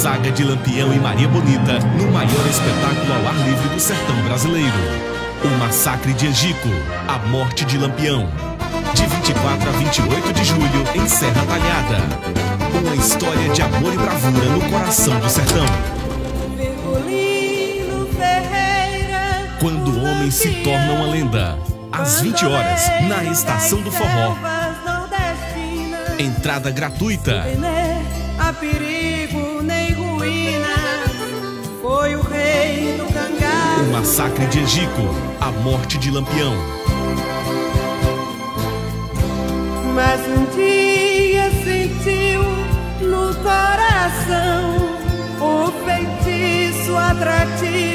saga de Lampião e Maria Bonita no maior espetáculo ao ar livre do sertão brasileiro. O Massacre de Egico, a morte de Lampião. De 24 a 28 de julho em Serra Talhada. Uma história de amor e bravura no coração do sertão. Quando o homem se torna uma lenda. Às 20 horas, na Estação do Forró. Entrada gratuita. massacre de Egico, a morte de Lampião. Mas um dia sentiu no coração o feitiço atrativo